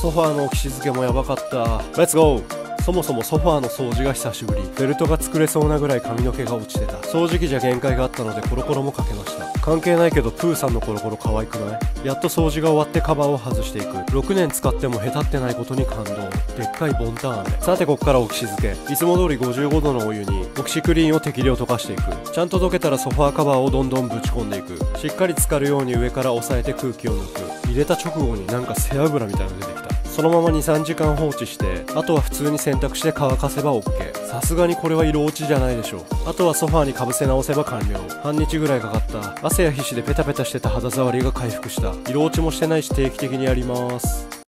ソファーの置き静けもやばかった。レッツゴーそもそもソファーの掃除が久しぶり。ベルトが作れそうなぐらい髪の毛が落ちてた。掃除機じゃ限界があったのでコロコロもかけました。関係ないけどプーさんのコロコロ可愛くない？やっと掃除が終わってカバーを外していく。6年使ってもへたってないことに感動。でっかいボンタン飴さてこっから置き静け。いつも通り55度のお湯にオキシクリーンを適量溶かしていく。ちゃんと溶けたらソファーカバーをどんどんぶち込んでいく。しっかり浸かるように上から押さえて空気を抜く。入れた直後になんか背脂みたいなの出そのまま23時間放置してあとは普通に洗濯して乾かせば OK さすがにこれは色落ちじゃないでしょう。あとはソファーにかぶせ直せば完了。半日ぐらいかかった。汗や皮脂でペタペタしてた肌触りが回復した。色落ちもしてないし定期的にやります。